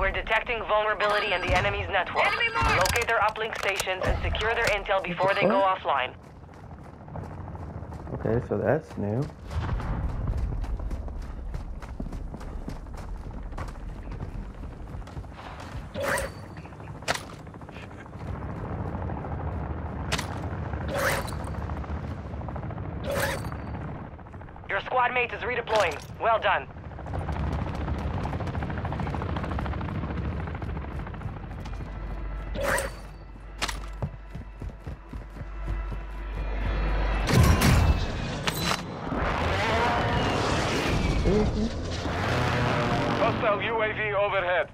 We're detecting vulnerability in the enemy's network. Enemy mark! Locate their uplink stations and secure their intel before they go offline. Okay, so that's new. Your squad mate is redeploying. Well done. Mm-hmm. Hostile UAV overhead.